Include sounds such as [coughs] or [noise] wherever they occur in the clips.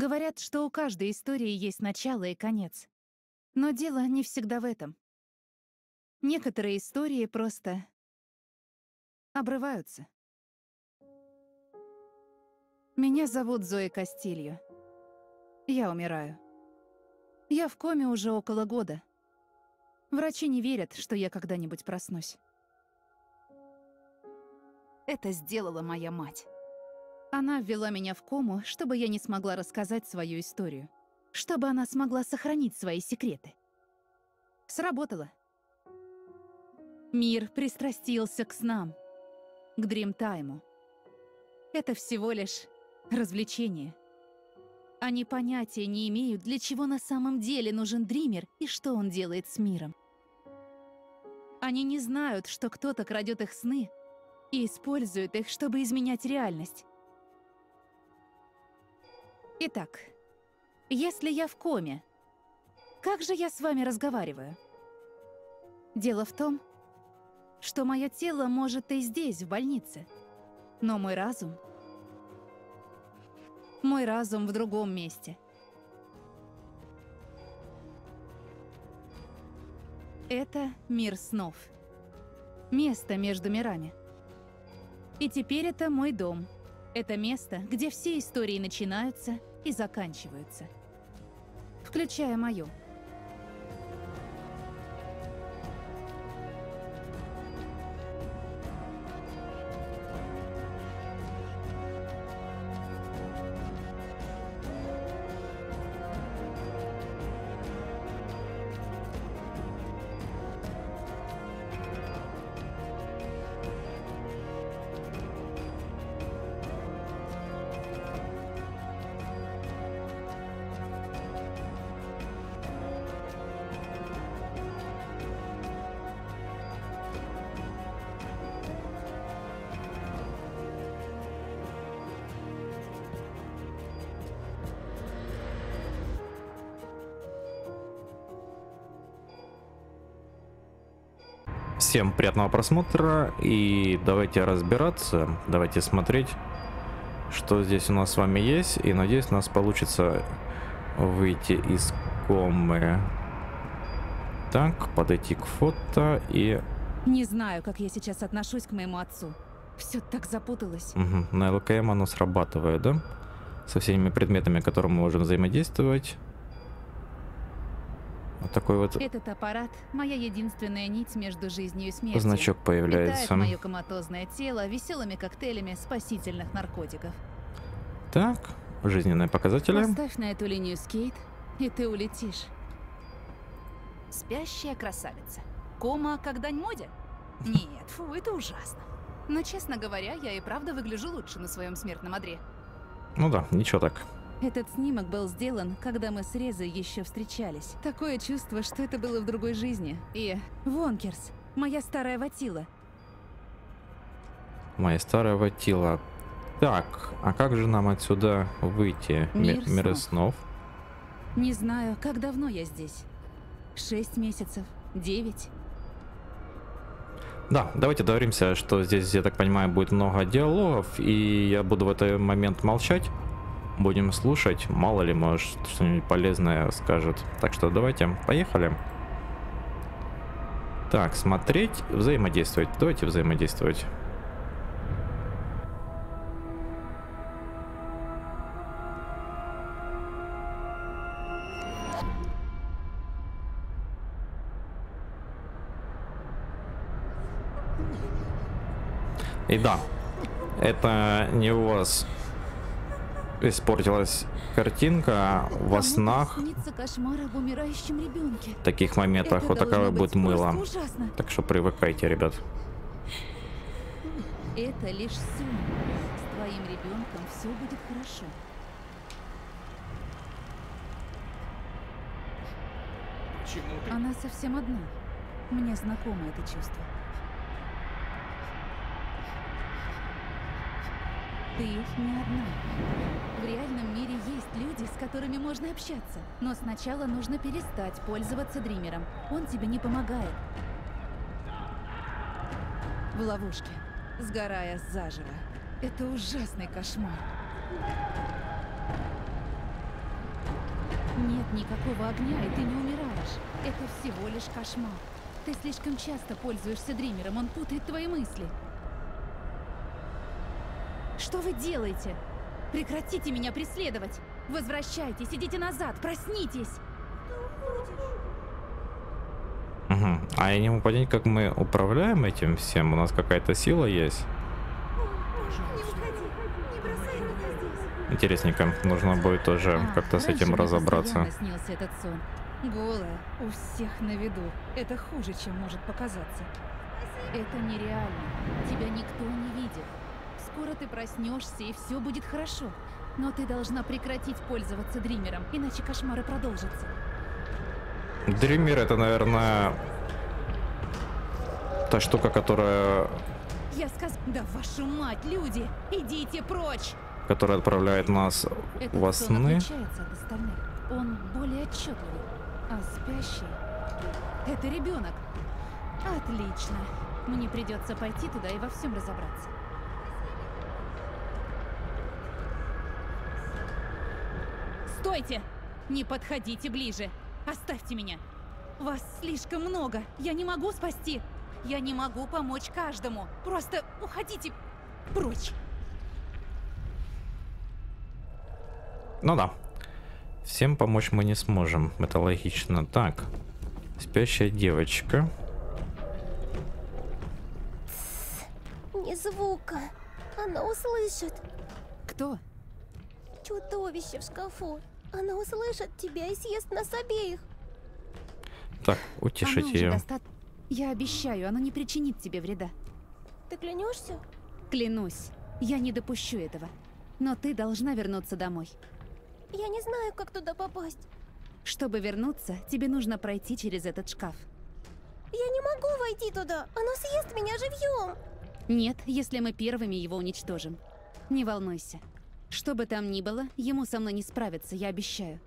Говорят, что у каждой истории есть начало и конец. Но дело не всегда в этом. Некоторые истории просто обрываются. Меня зовут Зоя Кастильо. Я умираю. Я в коме уже около года. Врачи не верят, что я когда-нибудь проснусь. Это сделала моя мать. Она ввела меня в кому, чтобы я не смогла рассказать свою историю. Чтобы она смогла сохранить свои секреты. Сработало. Мир пристрастился к снам, к дримтайму. Это всего лишь развлечение. Они понятия не имеют, для чего на самом деле нужен дример и что он делает с миром. Они не знают, что кто-то крадет их сны и использует их, чтобы изменять реальность. Итак, если я в коме, как же я с вами разговариваю? Дело в том, что мое тело может и здесь, в больнице, но мой разум... Мой разум в другом месте. Это мир снов. Место между мирами. И теперь это мой дом. Это место, где все истории начинаются и заканчиваются. Включая мою. Всем приятного просмотра и давайте разбираться, давайте смотреть, что здесь у нас с вами есть. И надеюсь, у нас получится выйти из комы. Так, подойти к фото и... Не знаю, как я сейчас отношусь к моему отцу. Все так запуталось. Угу. На ЛКМ оно срабатывает, да? Со всеми предметами, которыми мы можем взаимодействовать. Вот такой вот Этот аппарат — моя единственная нить между жизнью и смертью. значок появляется. Питает мое коматозное тело веселыми коктейлями спасительных наркотиков. Так, жизненные показатели. Поставь на эту линию скейт, и ты улетишь. Спящая красавица. Кома как дань моде? Нет, фу, это ужасно. Но, честно говоря, я и правда выгляжу лучше на своем смертном одре. Ну да, ничего так. Этот снимок был сделан, когда мы с Резой еще встречались. Такое чувство, что это было в другой жизни. И Вонкерс, моя старая ватила. Моя старая ватила. Так, а как же нам отсюда выйти? Мир Ми- снов. снов. Не знаю, как давно я здесь. Шесть месяцев? Девять? Да, давайте договоримся, что здесь, я так понимаю, будет много диалогов, и я буду в этот момент молчать. Будем слушать, мало ли, может, что-нибудь полезное скажет. Так что давайте, поехали. Так, смотреть, взаимодействовать. Давайте взаимодействовать. И да, это не у вас испортилась картинка во снах. В таких моментах вот должно будет мыло. ужасно. Так что привыкайте, ребят. Это лишь сон. С твоим ребенком все будет хорошо. Почему ты? Она совсем одна. Мне знакомо это чувство. Ты не одна. В реальном мире есть люди, с которыми можно общаться. Но сначала нужно перестать пользоваться дримером. Он тебе не помогает. В ловушке, сгорая заживо. Это ужасный кошмар. Нет никакого огня, и ты не умираешь. Это всего лишь кошмар. Ты слишком часто пользуешься дримером, он путает твои мысли. Что вы делаете? Прекратите меня преследовать! Возвращайтесь, идите назад, проснитесь! Угу. А я не могу понять, как мы управляем этим всем. У нас какая-то сила есть. Интересненько. Нужно будет тоже А, как-то с этим разобраться. снился этот сон. Голая, у всех на виду. Это хуже, чем может показаться. Это нереально. Тебя никто не видит. Скоро ты проснешься, и все будет хорошо. Но ты должна прекратить пользоваться дримером, иначе кошмары продолжатся. Дример это, наверное, та штука, которая, Я сказ... Да вашу мать, люди! Идите прочь! которая отправляет нас Этот во сны. отличается от остальных. Он более отчетливый. А спящий... Это ребенок. Отлично. Мне придется пойти туда и во всем разобраться. Стойте! Не подходите ближе. Оставьте меня. Вас слишком много. Я не могу спасти. Я не могу помочь каждому. Просто уходите прочь. Ну да. Всем помочь мы не сможем. Это логично. Так. Спящая девочка. Ни звука. Она услышит. Кто? Чудовище в шкафу. Она услышит тебя и съест нас обеих. Так, утешить ее. доста- Я обещаю, оно не причинит тебе вреда. Ты клянешься? Клянусь, я не допущу этого. Но ты должна вернуться домой. Я не знаю, как туда попасть. Чтобы вернуться, тебе нужно пройти через этот шкаф. Я не могу войти туда. Оно съест меня живьем. Нет, если мы первыми его уничтожим. Не волнуйся. Что бы там ни было, ему со мной не справиться, я обещаю.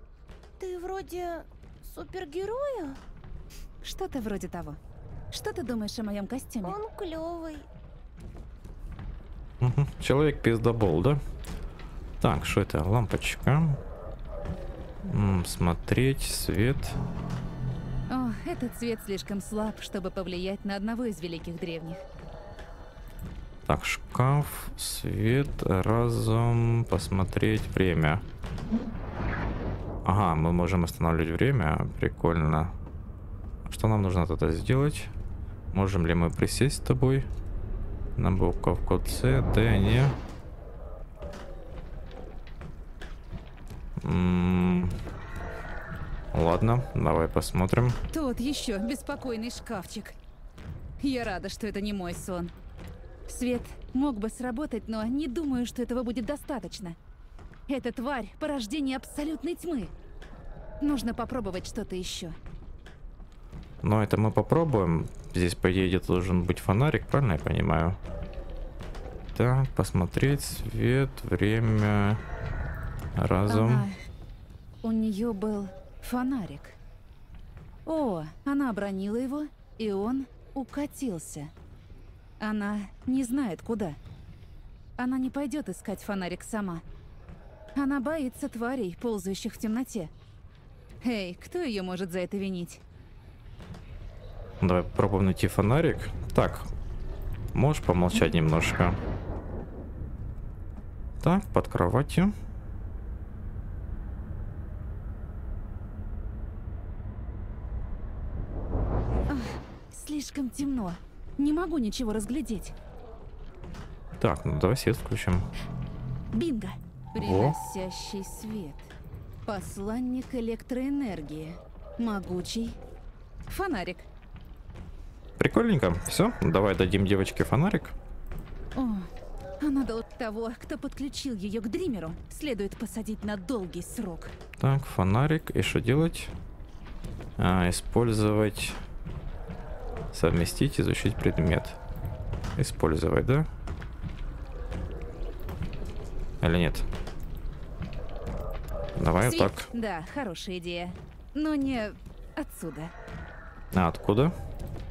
Ты вроде супергероя? Что-то вроде того. Что ты думаешь о моем костюме? Он клевый. Человек пиздобол, да? Так, что это? Лампочка. М, смотреть, свет. О, этот цвет слишком слаб, чтобы повлиять на одного из великих древних. Так, шкаф, свет, разум, посмотреть время. Ага, мы можем останавливать время. Прикольно. Что нам нужно тогда сделать? Можем ли мы присесть с тобой? На буковку С, Д, не. М, Ладно, давай посмотрим. Тот еще беспокойный шкафчик. Я рада, что это не мой сон. Свет мог бы сработать, но не думаю, что этого будет достаточно. Эта тварь — порождение абсолютной тьмы. Нужно попробовать что-то еще. Но это мы попробуем. Здесь, по идее, где-то должен быть фонарик, правильно я понимаю? Так, посмотреть, свет, время, разум. Она... У нее был фонарик. О, она обронила его, и он укатился. Она не знает, куда. Она не пойдет искать фонарик сама. Она боится тварей, ползающих в темноте. Эй, кто ее может за это винить? Давай попробуем найти фонарик. Так, можешь помолчать немножко? Так, под кроватью. Слишком темно. Не могу ничего разглядеть. Так, ну давай свет включим. Бинго! Приносящий свет. Посланник электроэнергии. Могучий. Фонарик. Прикольненько. Все, давай дадим девочке фонарик. О, она дол того, кто подключил ее к Дримеру, следует посадить на долгий срок. Так, фонарик. И что делать? А, использовать. Совместить, изучить предмет. Использовать, да? Или нет? Давай Свет? так. Да, хорошая идея. Но не отсюда. А откуда?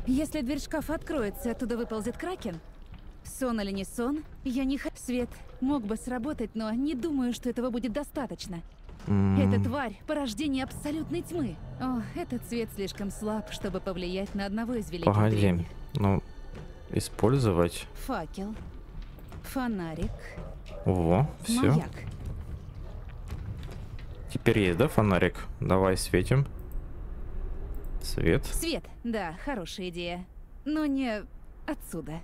Если дверь шкафа откроется, оттуда выползет Кракен. Сон или не сон, я не хочу. Свет мог бы сработать, но не думаю, что этого будет достаточно. Эта тварь — порождение абсолютной тьмы. О, этот цвет слишком слаб, чтобы повлиять на одного из великих Погоди. древних. Ну, использовать. Факел, фонарик, Во, все. маяк. Теперь есть, да, фонарик? Давай светим. Свет. Свет, да, хорошая идея. Но не отсюда.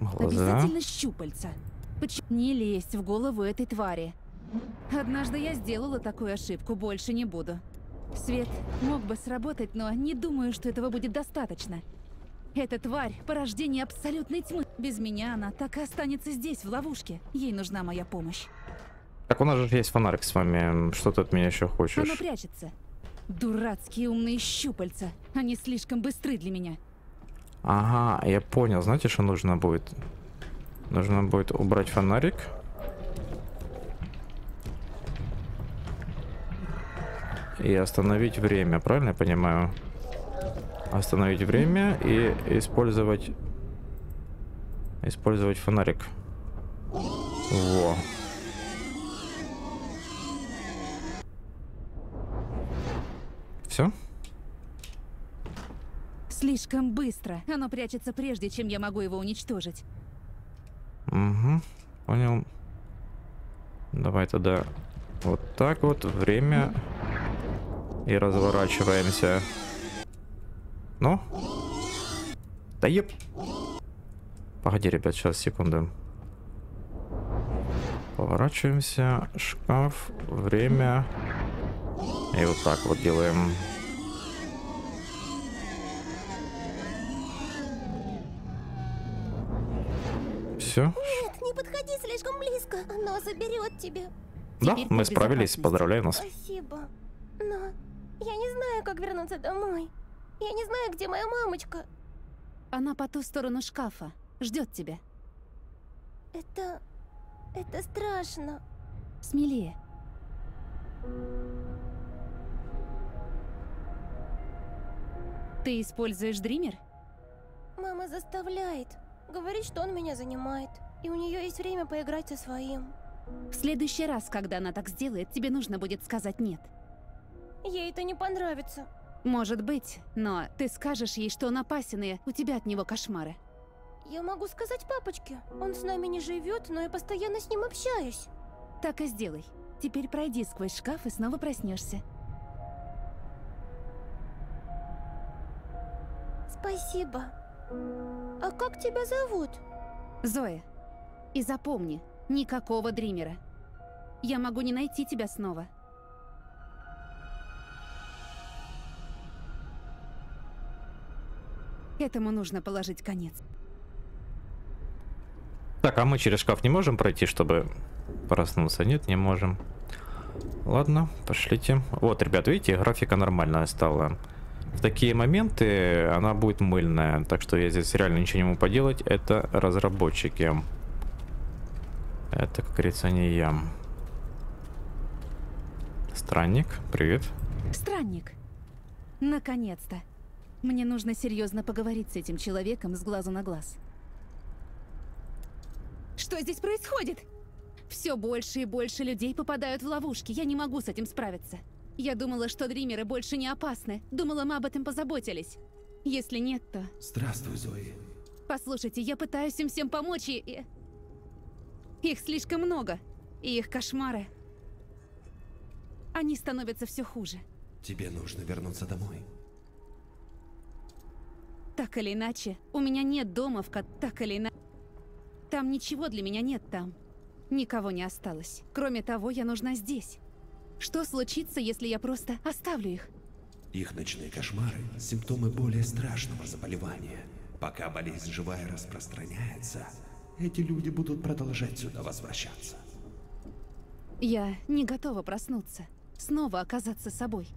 Глаза. Обязательно щупальца. Почему не лезть в голову этой твари? Однажды я сделала такую ошибку, больше не буду. Свет мог бы сработать, но не думаю, что этого будет достаточно. Эта тварь — порождение абсолютной тьмы. Без меня она так и останется здесь, в ловушке. Ей нужна моя помощь. Так у нас же есть фонарик с вами. Что ты от меня еще хочешь? Она прячется. Дурацкие умные щупальца. Они слишком быстры для меня. Ага, я понял. Знаете, что нужно будет? Нужно будет убрать фонарик. И остановить время, правильно я понимаю? Остановить время и использовать... Использовать фонарик. Во. Все? Слишком быстро. Оно прячется прежде, чем я могу его уничтожить. Угу, понял. Давай тогда вот так вот, время. И разворачиваемся. Ну? Да еп. Погоди, ребят, сейчас, секунду. Поворачиваемся, шкаф, время. И вот так вот делаем. Все? Нет, не подходи слишком близко. Оно заберет тебя. Да, Теперь мы справились, поздравляю нас. Спасибо. Но я не знаю, как вернуться домой. Я не знаю, где моя мамочка. Она по ту сторону шкафа. Ждет тебя. Это... Это страшно. Смелее. Ты используешь дример? Мама заставляет. Говорит, что он меня занимает. И у нее есть время поиграть со своим. В следующий раз, когда она так сделает, тебе нужно будет сказать «нет». Ей это не понравится. Может быть, но ты скажешь ей, что он опасен, и у тебя от него кошмары. Я могу сказать папочке. Он с нами не живет, но я постоянно с ним общаюсь. Так и сделай. Теперь пройди сквозь шкаф и снова проснешься. Спасибо. А как тебя зовут? Зоя, и запомни, никакого дримера. Я могу не найти тебя снова. Этому нужно положить конец. Так, а мы через шкаф не можем пройти, чтобы проснуться? Нет, не можем. Ладно, пошлите. Вот, ребят, видите, графика нормальная стала. В такие моменты она будет мыльная, так что я здесь реально ничего не могу поделать. Это разработчики. Это, как говорится, не я. Странник, привет. Странник. Наконец-то. Мне нужно серьезно поговорить с этим человеком с глазу на глаз. Что здесь происходит? Все больше и больше людей попадают в ловушки. Я не могу с этим справиться. Я думала, что дримеры больше не опасны. Думала, мы об этом позаботились. Если нет, то... Здравствуй, Зои. Послушайте, я пытаюсь им всем помочь, и... Их слишком много. И их кошмары... Они становятся все хуже. Тебе нужно вернуться домой. Так или иначе, у меня нет дома, в ко... Так или иначе... Там ничего для меня нет там. Никого не осталось. Кроме того, я нужна здесь. Что случится, если я просто оставлю их? Их ночные кошмары – симптомы более страшного заболевания. Пока болезнь живая распространяется, эти люди будут продолжать сюда возвращаться. Я не готова проснуться. Снова оказаться собой.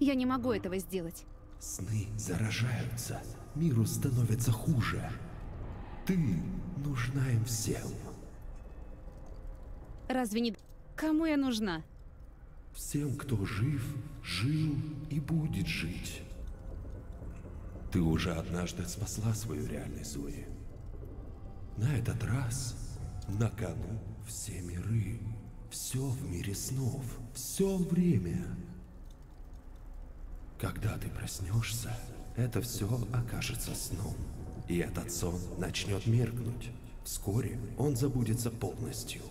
Я не могу этого сделать. Сны заражаются, миру становится хуже. Ты нужна им всем. Разве не... Кому я нужна? Всем, кто жив, жил и будет жить. Ты уже однажды спасла свою реальность, Зои. На этот раз на кону все миры, Все в мире снов, все время. Когда ты проснешься, это все окажется сном. И этот сон начнет меркнуть. Вскоре он забудется полностью.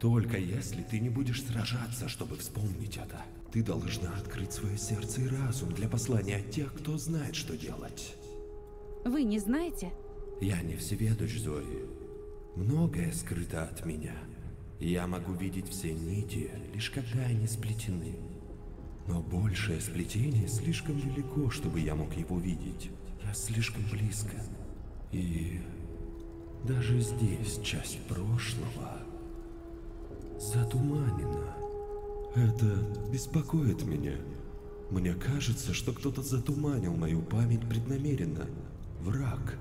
Только если ты не будешь сражаться, чтобы вспомнить это, ты должна открыть свое сердце и разум для послания тех, кто знает, что делать. Вы не знаете? Я не всеведущ, Зои. Многое скрыто от меня. Я могу видеть все нити, лишь когда они сплетены. Но большее сплетение слишком велико, чтобы я мог его видеть. Я слишком близко. И даже здесь часть прошлого затуманена. Это беспокоит меня. Мне кажется, что кто-то затуманил мою память преднамеренно. Враг.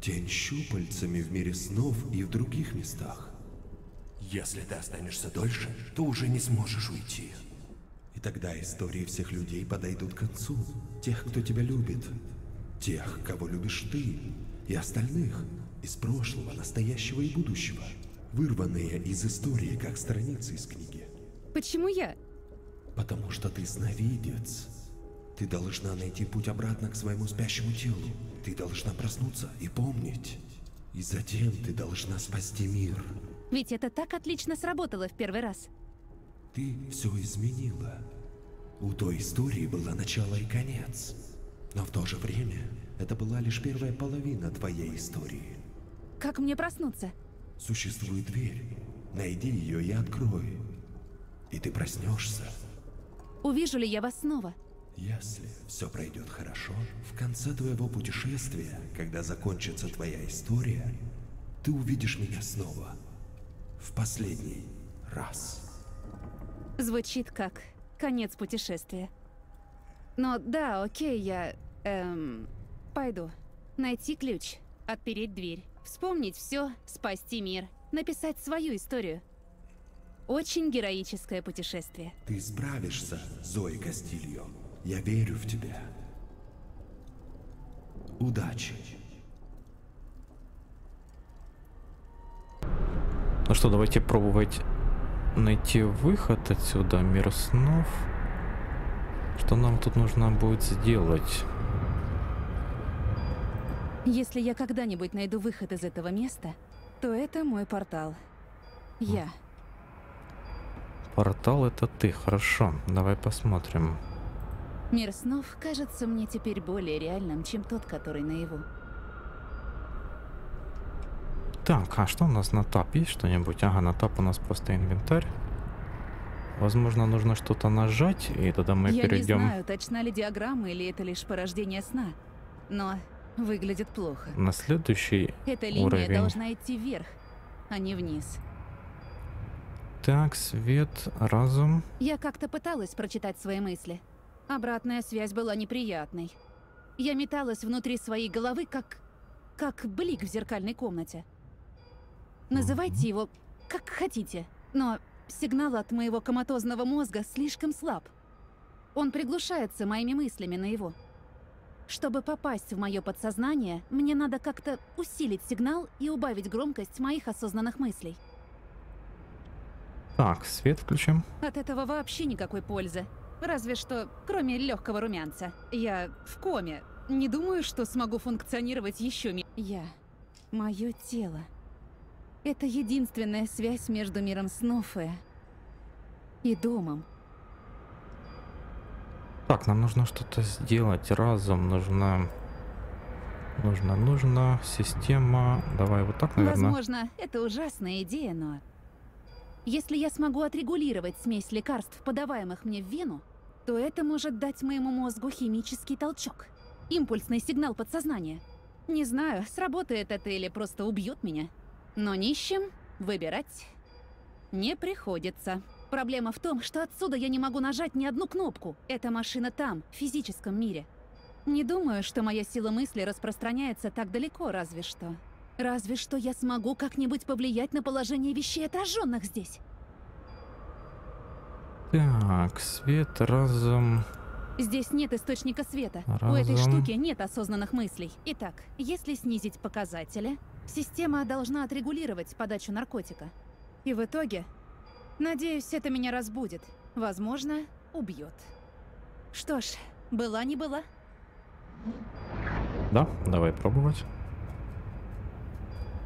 Тень щупальцами в мире снов и в других местах. Если ты останешься дольше, то уже не сможешь уйти. И тогда истории всех людей подойдут к концу. Тех, кто тебя любит. Тех, кого любишь ты. И остальных. Из прошлого, настоящего и будущего. Вырванные из истории, как страницы из книги. Почему я? Потому что ты сновидец. Ты должна найти путь обратно к своему спящему телу. Ты должна проснуться и помнить. И затем ты должна спасти мир. Ведь это так отлично сработало в первый раз. Ты все изменила. У той истории было начало и конец. Но в то же время это была лишь первая половина твоей истории. Как мне проснуться? Существует дверь. Найди ее и открой. И ты проснешься. Увижу ли я вас снова? Если все пройдет хорошо, в конце твоего путешествия, когда закончится твоя история, ты увидишь меня снова. В последний раз. Звучит как конец путешествия. Но да, окей, я... Эм... Пойду. Найти ключ, отпереть дверь, вспомнить все, спасти мир, написать свою историю. Очень героическое путешествие. Ты справишься, Зои Кастильо. Я верю в тебя. Удачи. Ну что, давайте пробовать найти выход отсюда, мир снов. Что нам тут нужно будет сделать? Если я когда-нибудь найду выход из этого места, то это мой портал. Я. Портал это ты, хорошо. Давай посмотрим. Мир снов кажется мне теперь более реальным, чем тот, который наяву. Так, а что у нас на тап? Есть что-нибудь? Ага, на тап у нас просто инвентарь. Возможно, нужно что-то нажать, и тогда мы я перейдем. не знаю, точна ли диаграмма или это лишь порождение сна, но выглядит плохо. На следующий Эта линия уровень. должна идти вверх, а не вниз. Так, свет, разум. Я как-то пыталась прочитать свои мысли. Обратная связь была неприятной. Я металась внутри своей головы, как... как блик в зеркальной комнате. Называйте его как хотите, но сигнал от моего коматозного мозга слишком слаб. Он приглушается моими мыслями на его. Чтобы попасть в мое подсознание, мне надо как-то усилить сигнал и убавить громкость моих осознанных мыслей. Так, свет включим. От этого вообще никакой пользы. Разве что, кроме легкого румянца. Я в коме. Не думаю, что смогу функционировать еще ми... Я. Мое тело. Это единственная связь между миром снов и... и домом. Так, нам нужно что-то сделать. Разум нужно... Нужно, нужно. Система. Давай вот так, наверное. Возможно, это ужасная идея, но... Если я смогу отрегулировать смесь лекарств, подаваемых мне в вену, то это может дать моему мозгу химический толчок. Импульсный сигнал подсознания. Не знаю, сработает это или просто убьет меня. Но нищим выбирать не приходится. Проблема в том, что отсюда я не могу нажать ни одну кнопку. Эта машина там, в физическом мире. Не думаю, что моя сила мысли распространяется так далеко, разве что. Разве что я смогу как-нибудь повлиять на положение вещей, отраженных здесь. Так, свет, разум. Здесь нет источника света. У этой Разум. штуки нет осознанных мыслей. Итак, если снизить показатели, система должна отрегулировать подачу наркотика. И в итоге Надеюсь, это меня разбудит. Возможно, убьет. Что ж, была не была. Да, давай пробовать.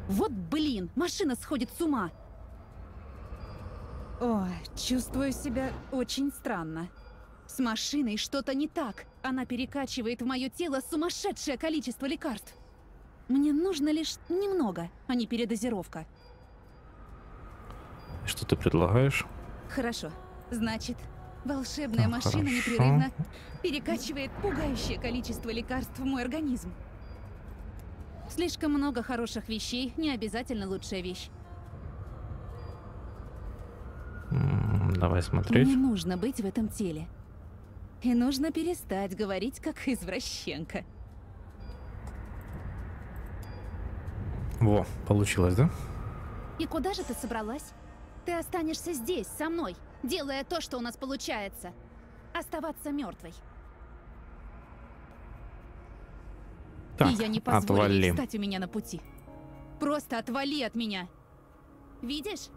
Вот блин, машина сходит с ума. Ой, чувствую себя очень странно. С машиной что-то не так. Она перекачивает в мое тело сумасшедшее количество лекарств. Мне нужно лишь немного, а не передозировка. Что ты предлагаешь? Хорошо. Значит, волшебная Ну, машина хорошо. непрерывно перекачивает пугающее количество лекарств в мой организм. Слишком много хороших вещей, не обязательно лучшая вещь. Давай смотреть. Мне нужно быть в этом теле. И нужно перестать говорить как извращенка. Во, получилось, да? И куда же ты собралась? Ты останешься здесь, со мной, делая то, что у нас получается. Оставаться мертвой. Так, И я не позволю отвали. ей встать у меня на пути. Просто отвали от меня. Видишь?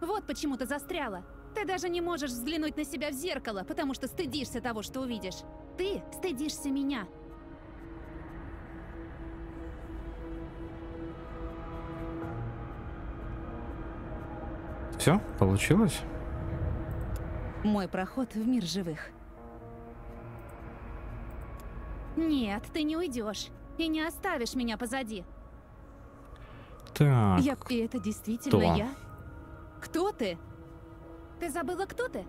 Вот почему ты застряла. Ты даже не можешь взглянуть на себя в зеркало, потому что стыдишься того, что увидишь. Ты стыдишься меня. Все, получилось? Мой проход в мир живых. Нет, ты не уйдешь. И не оставишь меня позади. Так, Я... И это действительно кто? я? Кто ты? Ты забыла, кто ты?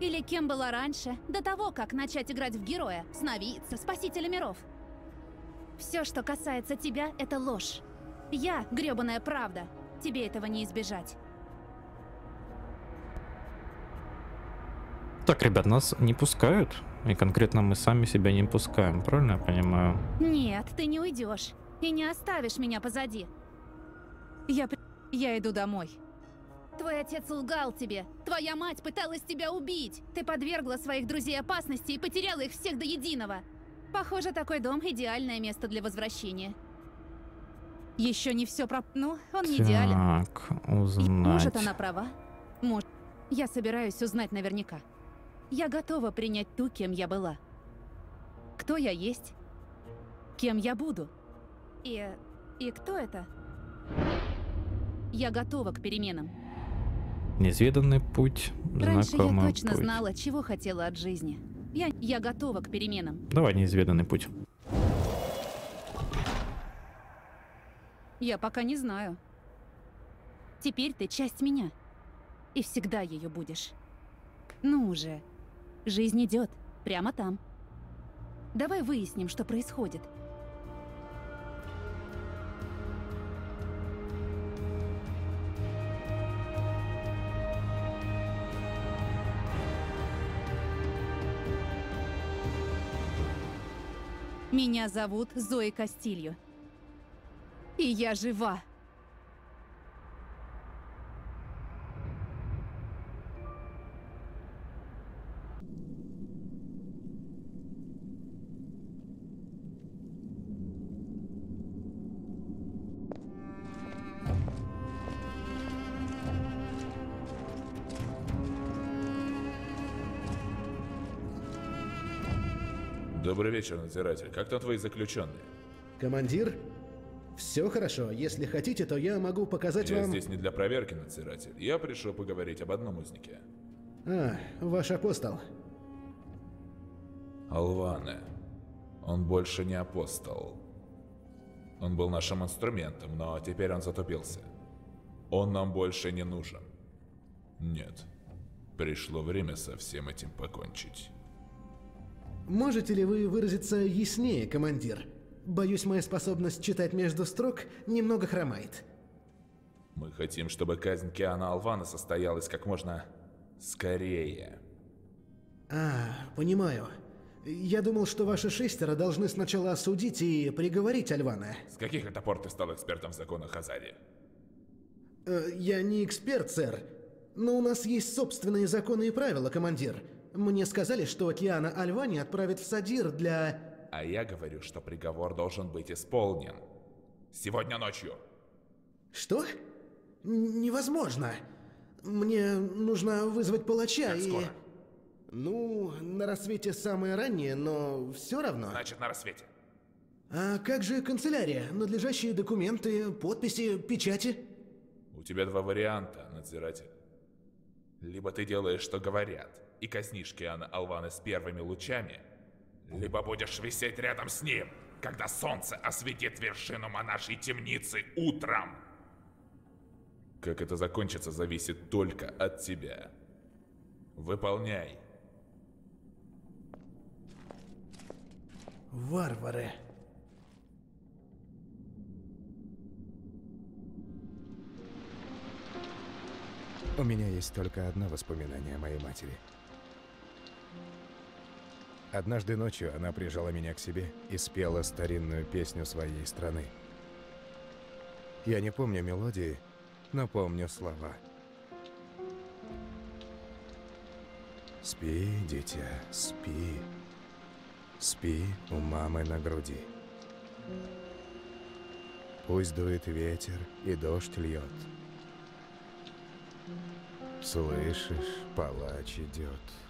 Или кем была раньше, до того, как начать играть в героя, сновидца, спасителя миров? Все, что касается тебя, это ложь. Я — грёбаная правда. Тебе этого не избежать. Так, ребят, нас не пускают. И конкретно мы сами себя не пускаем, правильно я понимаю? Нет, ты не уйдешь. И не оставишь меня позади. Я... Я иду домой. Твой отец лгал тебе. Твоя мать пыталась тебя убить. Ты подвергла своих друзей опасности и потеряла их всех до единого. Похоже, такой дом — идеальное место для возвращения. Еще не все про... Ну, он не идеален. Так, И узнать. Может, она права? Может. Я собираюсь узнать наверняка. Я готова принять ту, кем я была. Кто я есть? Кем я буду? И... и кто это? Я готова к переменам. Неизведанный путь, Раньше я точно путь. знала, чего хотела от жизни. Я, я готова к переменам. Давай неизведанный путь. Я пока не знаю. Теперь ты часть меня. И всегда ее будешь. Ну уже. Жизнь идет. Прямо там. Давай выясним, что происходит. Меня зовут Зои Кастильо. И я жива. Добрый вечер, надзиратель. Как там твои заключенные? Командир, все хорошо. Если хотите, то я могу показать Я вам... здесь не для проверки, надзиратель. Я пришел поговорить об одном узнике. А, ваш апостол. Алване. Он больше не апостол. Он был нашим инструментом, но теперь он затупился. Он нам больше не нужен. Нет. Пришло время со всем этим покончить. Можете ли вы выразиться яснее, командир? Боюсь, моя способность читать между строк немного хромает. Мы хотим, чтобы казнь Киана Алвана состоялась как можно скорее. А, понимаю. Я думал, что ваши шестеро должны сначала осудить и приговорить Альвана. С каких это пор ты стал экспертом в законах Хазари? Э, я не эксперт, сэр. Но у нас есть собственные законы и правила, командир. Мне сказали, что Киана Альвани отправят в Садир для... А я говорю, что приговор должен быть исполнен. Сегодня ночью. Что? Н- Невозможно. мне нужно вызвать палача Как и... скоро? Ну, на рассвете самое раннее, но все равно. Значит, на рассвете. А как же канцелярия? Надлежащие документы, подписи, печати? У тебя два варианта, надзиратель. Либо ты делаешь, что говорят, и казнишь Киана Алвана с первыми лучами, либо будешь висеть рядом с ним, когда солнце осветит вершину монашей темницы утром. Как это закончится, зависит только от тебя. Выполняй. Варвары. У меня есть только одно воспоминание о моей матери. Однажды ночью она прижала меня к себе и спела старинную песню своей страны. Я не помню мелодии, но помню слова. Спи, дитя, спи. Спи у мамы на груди. Пусть дует ветер и дождь льет. Слышишь, палач идет.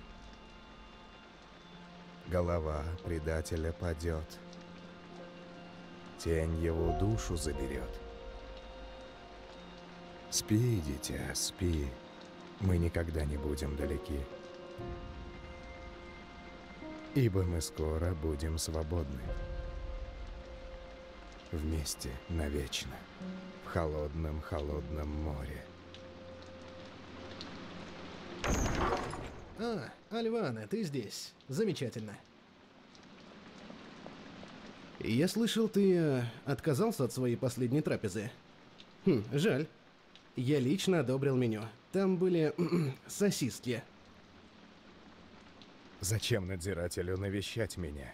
Голова предателя падет. Тень его душу заберет. Спи, дитя, спи. Мы никогда не будем далеки. Ибо мы скоро будем свободны. Вместе навечно. В холодном-холодном море. А, Альвана, ты здесь. Замечательно. Я слышал, ты э, отказался от своей последней трапезы. Хм, жаль. Я лично одобрил меню. Там были [clears throat] сосиски. Зачем надзирателю навещать меня?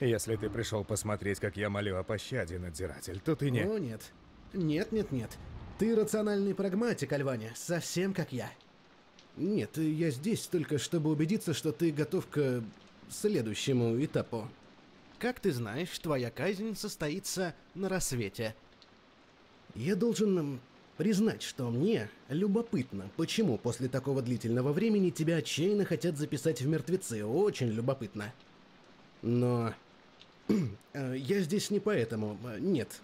Если ты пришел посмотреть, как я молю о пощаде, надзиратель, то ты не... О, нет. Нет, нет, нет. Ты рациональный прагматик, Альваня, совсем как я. Нет, я здесь только чтобы убедиться, что ты готов к следующему этапу. Как ты знаешь, твоя казнь состоится на рассвете. Я должен признать, что мне любопытно, почему после такого длительного времени тебя отчаянно хотят записать в мертвецы. Очень любопытно. Но [clears throat] э, я здесь не поэтому. Нет.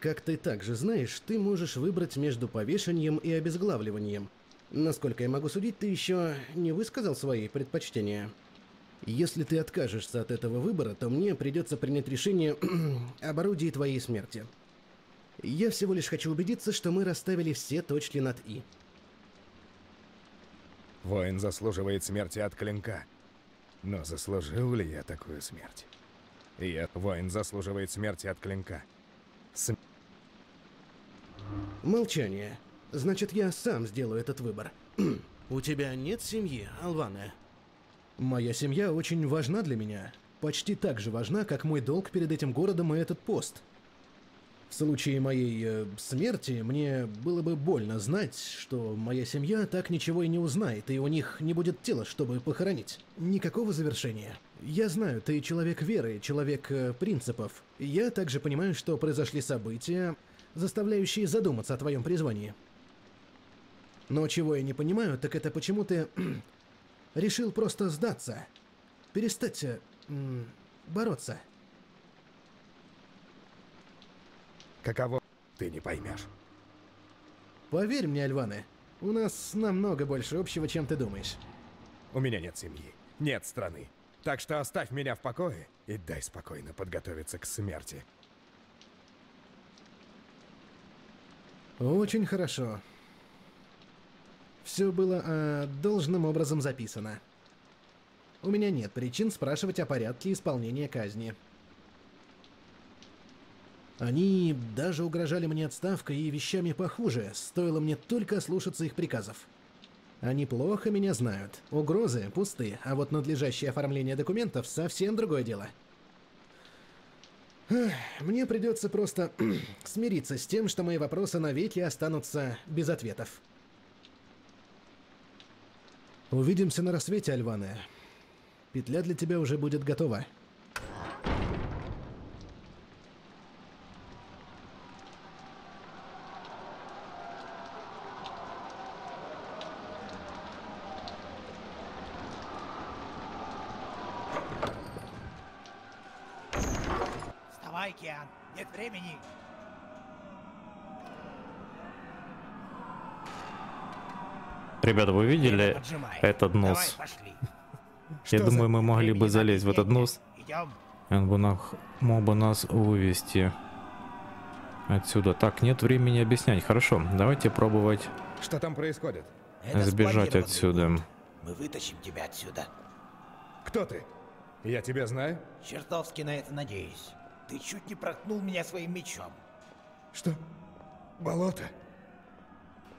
Как ты также знаешь, ты можешь выбрать между повешением и обезглавливанием. Насколько я могу судить, ты еще не высказал свои предпочтения. Если ты откажешься от этого выбора, то мне придется принять решение [clears throat] об орудии твоей смерти. Я всего лишь хочу убедиться, что мы расставили все точки над «и». Воин заслуживает смерти от клинка. Но заслужил ли я такую смерть? Я... Воин заслуживает смерти от клинка. См... Молчание. Значит, я сам сделаю этот выбор. [clears throat] У тебя нет семьи, Алвана? Моя семья очень важна для меня. Почти так же важна, как мой долг перед этим городом и этот пост. В случае моей э, смерти мне было бы больно знать, что моя семья так ничего и не узнает, и у них не будет тела, чтобы похоронить. Никакого завершения. Я знаю, ты человек веры, человек э, принципов. Я также понимаю, что произошли события, заставляющие задуматься о твоем призвании. Но чего я не понимаю, так это почему ты [clears throat] решил просто сдаться, перестать э, бороться. Каково ты не поймешь. Поверь мне, Альваны, у нас намного больше общего, чем ты думаешь. У меня нет семьи, нет страны. Так что оставь меня в покое и дай спокойно подготовиться к смерти. Очень хорошо. Все было э, должным образом записано. У меня нет причин спрашивать о порядке исполнения казни. Они даже угрожали мне отставкой и вещами похуже, стоило мне только слушаться их приказов. Они плохо меня знают. Угрозы пусты, а вот надлежащее оформление документов совсем другое дело. Мне придется просто [clears throat] смириться с тем, что мои вопросы навеки останутся без ответов. Увидимся на рассвете, Альваны. Петля для тебя уже будет готова. Видели этот нос? [laughs] Я думаю, мы могли бы залезть в этот нос. Он бы нах- мог бы нас вывести отсюда. Так, нет времени объяснять. Хорошо, давайте пробовать Что там происходит? Сбежать отсюда. Мы вытащим тебя отсюда. Кто ты? Я тебя знаю? Чертовски на это надеюсь. Ты чуть не проткнул меня своим мечом. Что? Болото?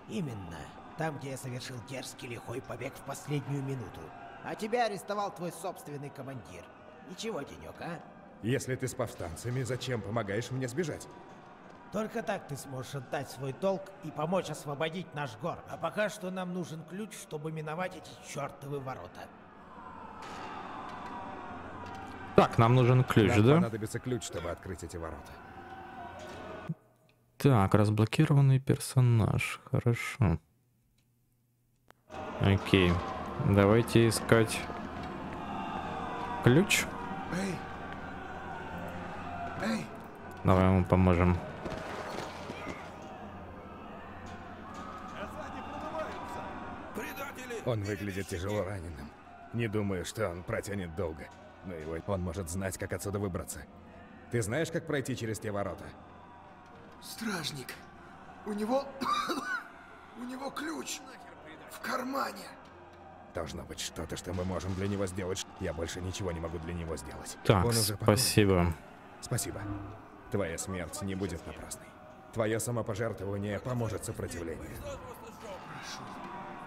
Именно. Там, где я совершил дерзкий лихой побег в последнюю минуту. А тебя арестовал твой собственный командир. Ничего, денек, а? Если ты с повстанцами, зачем помогаешь мне сбежать? Только так ты сможешь отдать свой долг и помочь освободить наш город. А пока что нам нужен ключ, чтобы миновать эти чертовы ворота. Так, нам нужен ключ, Нам да? понадобится ключ, чтобы открыть эти ворота. Так, разблокированный персонаж. Хорошо. Окей. Давайте искать ключ. Эй! Эй! Давай ему поможем. Он выглядит тяжело раненым. Не думаю, что он протянет долго. Но его он может знать, как отсюда выбраться. Ты знаешь, как пройти через те ворота? Стражник. У него... [coughs] У него ключ. В кармане. Должно быть что-то, что мы можем для него сделать. Я больше ничего не могу для него сделать. Так, Он уже спасибо. Спасибо. Твоя смерть не будет напрасной. Твое самопожертвование поможет сопротивлению.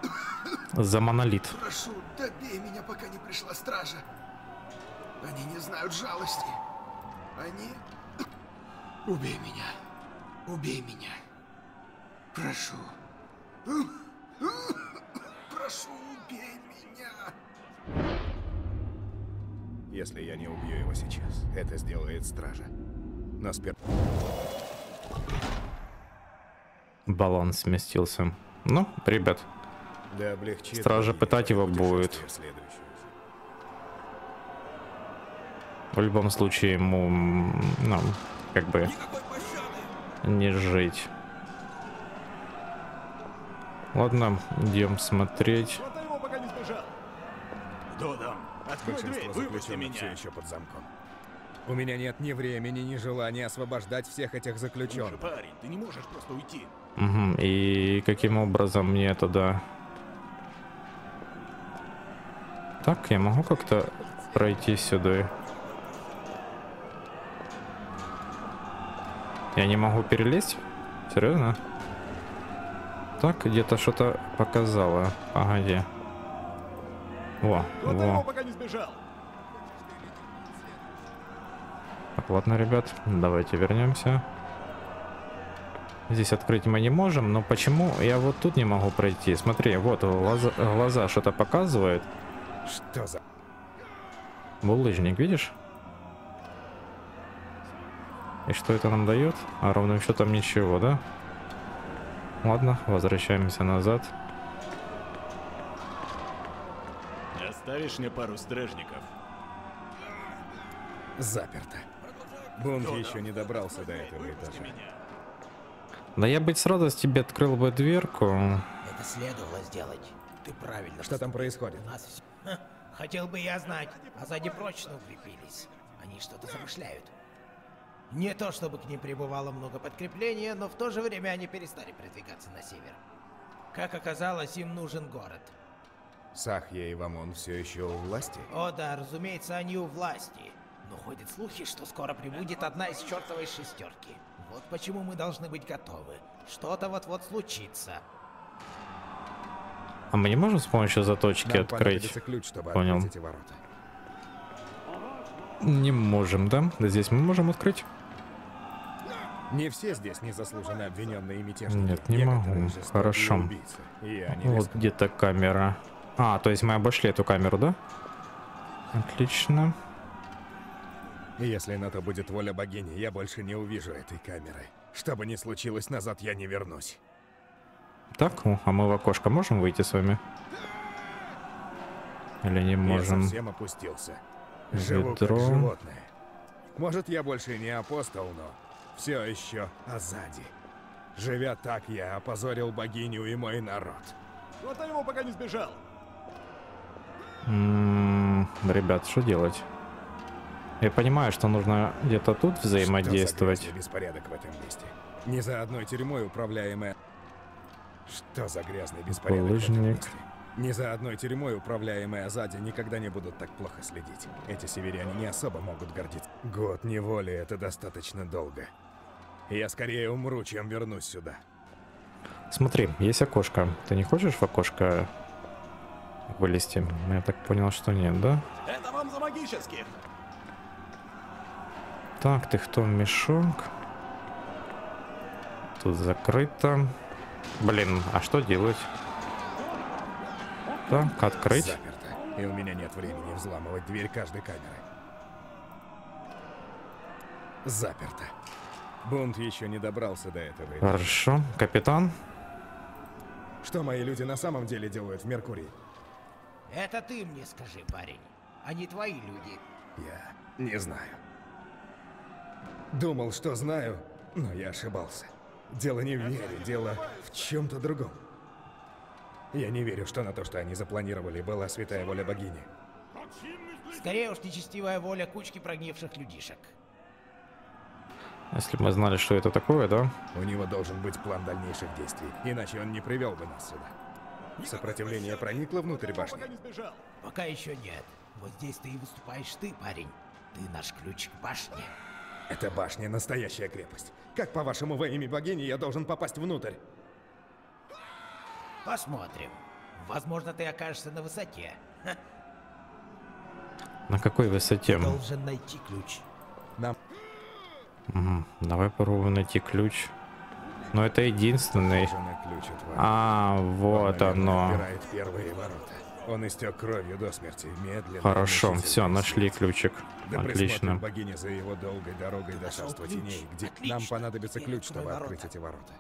[coughs] За монолит. Прошу, добей меня, пока не пришла стража. Они не знают жалости. Они... [coughs] Убей меня. Убей меня. Прошу. [coughs] Прошу, убей меня. Если я не убью его сейчас, это сделает стража. Но сперва... Баланс сместился. Ну, ребят, Да облегчит Стража пытать его будет. в следующую. в любом случае ему, ну, как бы не жить. Ладно, идем смотреть. Большинство заключенных все еще под замком. У меня нет ни времени, ни желания освобождать всех этих заключенных. Парень, ты не можешь просто уйти. Мгм, И каким образом мне туда... Так, я могу как-то пройти сюда? Я не могу перелезть? Серьезно? Так, где-то что-то показало. Погоди. Во, во. Так, ладно, ребят, давайте вернемся. Здесь открыть мы не можем, но почему я вот тут не могу пройти? Смотри, вот глаза, глаза что-то показывают. Что за... Булыжник, видишь? И что это нам дает? А ровным счетом ничего, да? Ладно, возвращаемся назад. Оставишь мне пару стражников? Заперто. Бунт еще не добрался до этого этажа. Да я быть с радостью тебе открыл бы дверку. Это следовало сделать. Ты правильно Что там происходит? У нас Хотел бы я знать, а сзади прочно укрепились. Они что-то замышляют. Не то чтобы к ним прибывало много подкрепления, но в то же время они перестали продвигаться на север. Как оказалось, им нужен город. Сахья и Вамон все еще у власти? О да, разумеется, они у власти. Но ходят слухи, что скоро прибудет одна из чертовой шестерки. Вот почему мы должны быть готовы. Что-то вот-вот случится. А мы не можем с помощью заточки Нам открыть? ключ, чтобы Понял. открыть эти ворота. Не можем, да? Да здесь мы можем открыть? Не все здесь незаслуженно обвиненные мятежники. Нет, не Некоторые могу. Хорошо. И я Вот где-то камера. А, то есть мы обошли эту камеру, да? Отлично. И Если на то будет воля богини, я больше не увижу этой камеры. Что бы ни случилось, назад я не вернусь. Так, а мы в окошко можем выйти с вами? Или не Я можем? совсем опустился. Живу как животное. Может, я больше не апостол, но все еще Азади. Живя так, я опозорил богиню и мой народ. Хватай его, пока не сбежал. М, Ребят, что делать? Я понимаю, что нужно где-то тут Что за взаимодействовать. грязный беспорядок в этом месте? Не за одной тюрьмой управляемая... Что за грязный беспорядок в этом Булыжник. месте? Не за одной тюрьмой управляемые Азади никогда не будут так плохо следить. Эти северяне не особо могут гордиться. Год неволи — это достаточно долго. Я скорее умру, чем вернусь сюда. Смотри, есть окошко. Ты не хочешь в окошко вылезти? Я так понял, что нет, да? Это вам за магических. Так, ты кто, мешок? Тут закрыто. Блин, а что делать? Так, открыть. Заперто. И у меня нет времени взламывать дверь каждой камеры. Заперто. Бунт еще не добрался до этого. Хорошо. Капитан? Что мои люди на самом деле делают в Меркурии? Это ты мне скажи, парень, а не твои люди. Я не знаю. Думал, что знаю, но я ошибался. Дело не в вере, дело в чем-то другом. Я не верю, что на то, что они запланировали, была святая воля богини. Скорее уж нечестивая воля кучки прогнивших людишек. Если бы мы знали, что это такое, да? У него должен быть план дальнейших действий, иначе он не привел бы нас сюда. Сопротивление проникло внутрь башни. Пока не сбежал. Пока еще нет. Вот здесь-то и выступаешь ты, парень. Ты наш ключ к башне. Эта башня настоящая крепость. Как, по-вашему, во имя богини я должен попасть внутрь? Посмотрим. Возможно, ты окажешься на высоте. На какой высоте? Должен найти ключ. Нам Мгм, Давай попробуем найти ключ. Но это единственный. А, Он, вот наверное, оно. Он истек кровью до смерти, медленно. Хорошо, все, нашли ключик. Да Отлично. богиня за его долгой дорогой до царства теней, где Отлично. нам понадобится ключ, чтобы ворота. открыть эти ворота.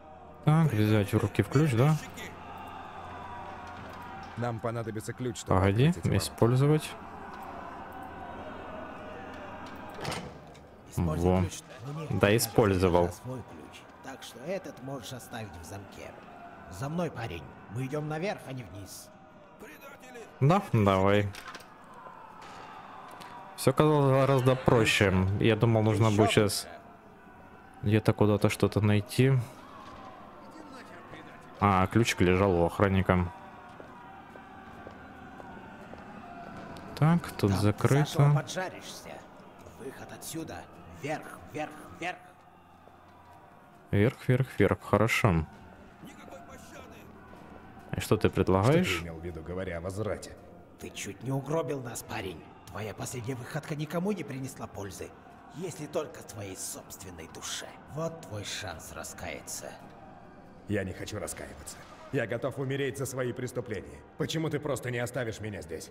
Так, взять в руки в ключ, да? Нам понадобится ключ, чтобы Погоди, использовать. Во. Да, использовал. Так что этот можешь оставить в замке. За мной, парень. Мы идем наверх, а не вниз. Да, давай. Все казалось гораздо проще. Я думал, нужно будет сейчас где-то куда-то что-то найти. А, ключик лежал у охранника. Так, тут Там закрыто. Выход отсюда. Вверх, вверх, вверх. Вверх, вверх, вверх. Хорошо. И что ты Что ты предлагаешь? имел в виду, говоря о возврате? Ты чуть не угробил нас, парень. Твоя последняя выходка никому не принесла пользы. Если только твоей собственной душе. Вот твой шанс раскаяться. Я не хочу раскаиваться. Я готов умереть за свои преступления. Почему ты просто не оставишь меня здесь?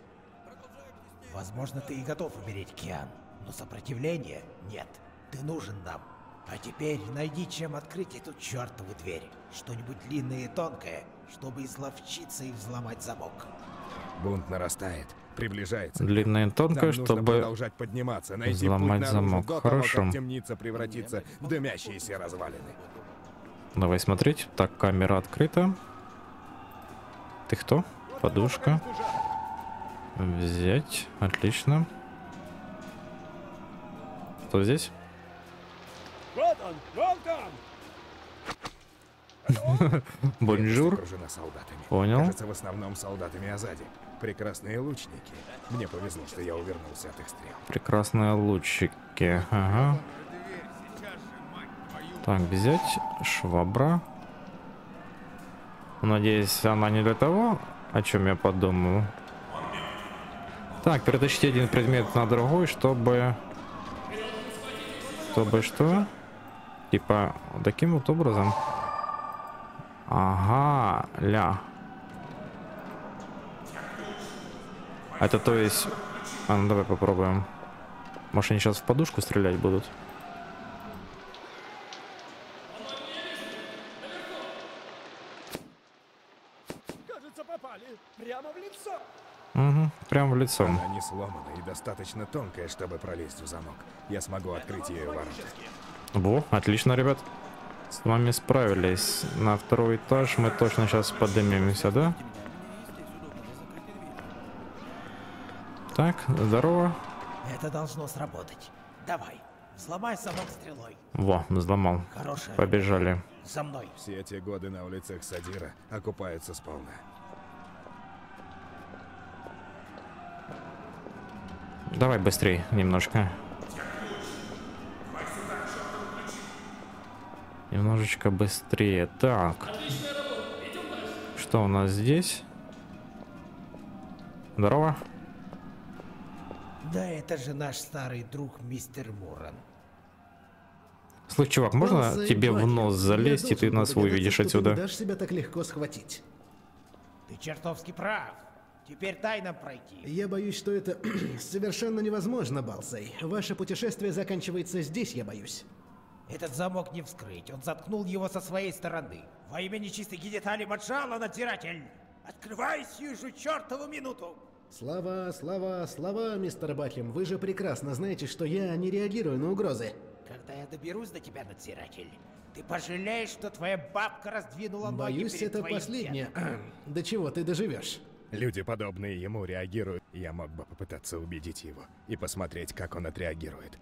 Возможно, ты и готов умереть, Киан. Но сопротивления нет. Ты нужен нам. А теперь найди, чем открыть эту чертову дверь. Что-нибудь длинное и тонкое, чтобы изловчиться и взломать замок. Бунт нарастает, приближается. Длинная и Нам тонкая, нужно чтобы... продолжать подниматься, найти взломать замок. до Хорошо. того, как темница превратится в дымящиеся развалины. Давай смотреть. Так, камера открыта. Ты кто? Подушка. Взять. Отлично. Кто здесь? [laughs] Bonjour. Понял. Кажется, в основном солдатами Азади. Прекрасные лучники. Мне повезло, что я увернулся от их стрел. Прекрасные лучики. Ага. Так, взять. Швабра. Надеюсь, она не для того, о чем я подумал. Так, перетащить один предмет на другой, чтобы... Чтобы что? Типа, таким вот образом. Ага, ля. Это то есть... А, ну давай попробуем. Может они сейчас в подушку стрелять будут? Кажется, попали. Прямо в лицо. Прям в лицо. Она не сломана и достаточно тонкая, чтобы пролезть в замок. Я смогу открыть ее ворота. Во, отлично, ребят. С вами справились. На второй этаж мы точно сейчас поднимемся, да? Так, здорово. Это должно сработать. Давай, сломай замок стрелой. Во, взломал. Хорошая. Побежали. За мной. Все эти годы на улицах Садира окупаются сполна. Давай быстрее немножко. Немножечко быстрее. Так. Что у нас здесь? Здорово. Да это же наш старый друг мистер Муран. Слушай, чувак, можно Ползай, тебе в нос залезть, и ты нас выведешь отсюда? не дашь себя так легко схватить. Ты чертовски прав. Теперь дай нам пройти. Я боюсь, что это [clears throat] совершенно невозможно, Балсай. Ваше путешествие заканчивается здесь, я боюсь. Этот замок не вскрыть. Он заткнул его со своей стороны. Во имя нечистой гениталии Маджала, надзиратель! Открывай сию же чертову минуту! Слова, слова, слова, мистер Бахем. Вы же прекрасно знаете, что я не реагирую на угрозы. Когда я доберусь до тебя, надзиратель, ты пожалеешь, что твоя бабка раздвинула ноги Боюсь, перед это последнее. [clears throat] До чего ты доживешь? Люди, подобные ему, реагируют. Я мог бы попытаться убедить его и посмотреть, как он отреагирует.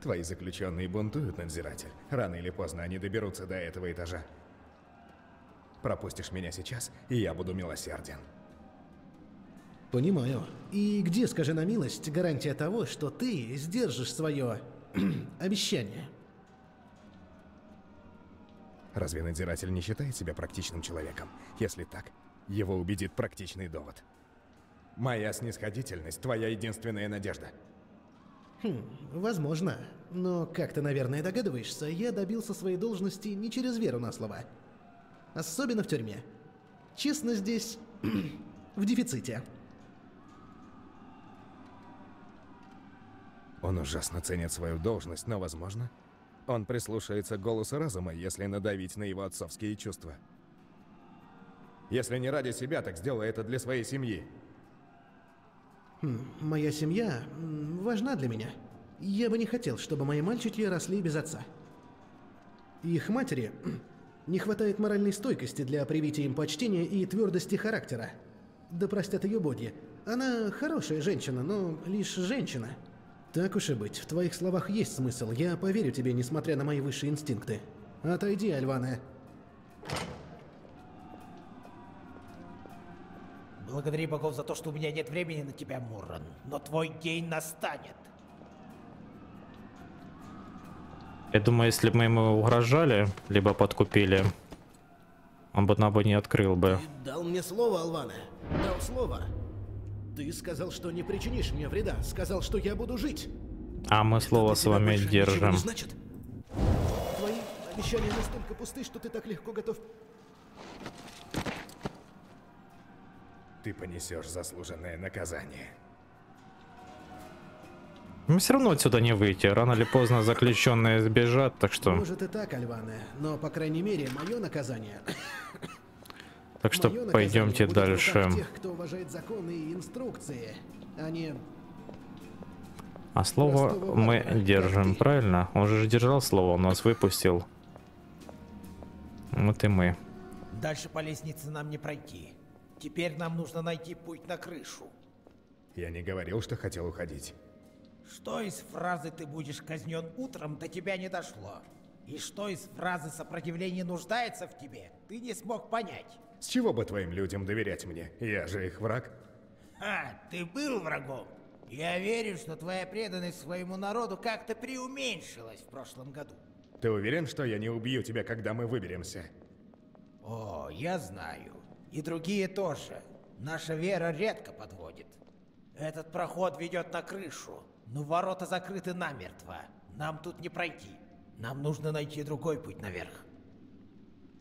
Твои заключенные бунтуют, надзиратель. Рано или поздно они доберутся до этого этажа. Пропустишь меня сейчас, и я буду милосерден. Понимаю. И где, скажи на милость, гарантия того, что ты сдержишь свое [clears throat] обещание? Разве надзиратель не считает себя практичным человеком? Если так, его убедит практичный довод. Моя снисходительность – твоя единственная надежда. Хм, возможно. Но, как ты, наверное, догадываешься, я добился своей должности не через веру на слово. Особенно в тюрьме. Честно, здесь [clears throat] в дефиците. Он ужасно ценит свою должность, но, возможно, он прислушается к голосу разума, если надавить на его отцовские чувства. Если не ради себя, так сделай это для своей семьи. Хм, моя семья важна для меня. Я бы не хотел, чтобы мои мальчики росли без отца. Их матери не хватает моральной стойкости для привития им почтения и твердости характера. Да простят ее боги. Она хорошая женщина, но лишь женщина. Так уж и быть, в твоих словах есть смысл. Я поверю тебе, несмотря на мои высшие инстинкты. Отойди, Альвана. Благодари богов за то, что у меня нет времени на тебя, Мурран. Но твой день настанет. Я думаю, если бы мы ему угрожали, либо подкупили, он бы нам бы не открыл бы. Дал мне слово, Алвана. Дал слово. Ты сказал, что не причинишь мне вреда. Сказал, что я буду жить. А мы слово с вами держим. значит? Твои обещания настолько пусты, что ты так легко готов... Ты понесешь заслуженное наказание. Мы все равно отсюда не выйти. Рано или поздно заключенные сбежат, так что... Может и так, Альвана, но, по крайней мере, мое наказание... [coughs] Так что наказание пойдемте дальше. тех, кто уважает законы и инструкции, а не... А слово простого мы как держим, правильно? Он же держал слово, он нас выпустил. Вот и мы. Дальше по лестнице нам не пройти. Теперь нам нужно найти путь на крышу. Я не говорил, что хотел уходить. Что из фразы «ты будешь казнен утром» до тебя не дошло? И что из фразы «сопротивление нуждается в тебе» ты не смог понять? С чего бы твоим людям доверять мне? Я же их враг. Ха, ты был врагом. Я верю, что твоя преданность своему народу как-то преуменьшилась в прошлом году. Ты уверен, что я не убью тебя, когда мы выберемся? О, я знаю. И другие тоже. Наша вера редко подводит. Этот проход ведет на крышу, но ворота закрыты намертво. Нам тут не пройти. Нам нужно найти другой путь наверх.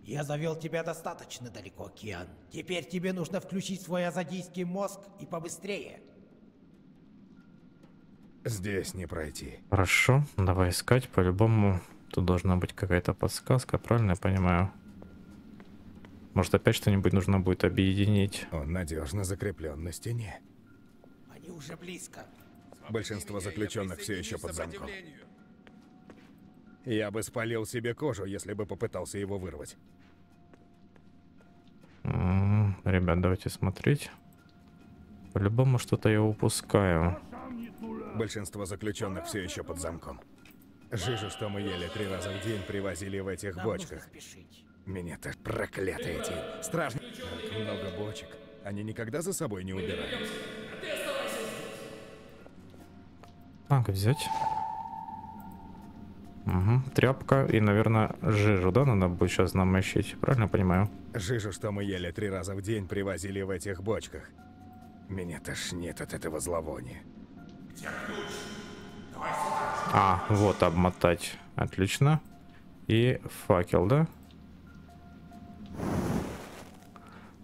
Я завел тебя достаточно далеко, Киан. Теперь тебе нужно включить свой азадийский мозг и побыстрее. Здесь не пройти. Хорошо, давай искать. По-любому тут должна быть какая-то подсказка, правильно я понимаю? Может опять что-нибудь нужно будет объединить? Он надежно закреплен на стене. Они уже близко. Большинство заключенных все еще под замком. Я бы спалил себе кожу, если бы попытался его вырвать. М, Ребят, давайте смотреть. По-любому что-то я упускаю. Большинство заключенных все еще под замком. Жижу, что мы ели три раза в день, привозили в этих Нам бочках. нужно спешить. Меня-то проклятые эти стражники. Так много бочек. Они никогда за собой не убирают. Так, взять. Угу. Тряпка и, наверное, жижу, да, надо будет сейчас намочить. Правильно понимаю? Жижу, что мы ели три раза в день, привозили в этих бочках. Меня тошнит от этого зловония. А, вот обмотать. Отлично. И факел, да?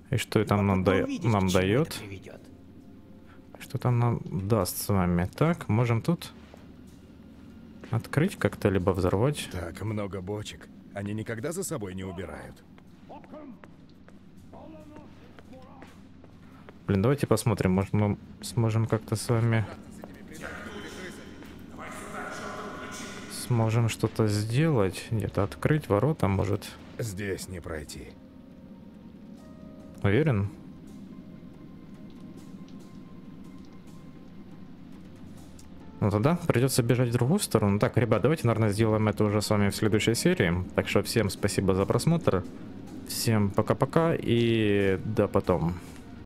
И что это нам, да- увидеть, нам это дает? Что там нам даст с вами? Так, можем тут открыть как-то, либо взорвать. Так много бочек. Они никогда за собой не убирают. Блин, давайте посмотрим, может мы сможем как-то с вами... Сможем что-то сделать, где-то открыть ворота, может. Здесь не пройти. Уверен? Ну тогда придется бежать в другую сторону. Так, ребят, давайте, наверное, сделаем это уже с вами в следующей серии. Так что всем спасибо за просмотр. Всем пока-пока и до потом.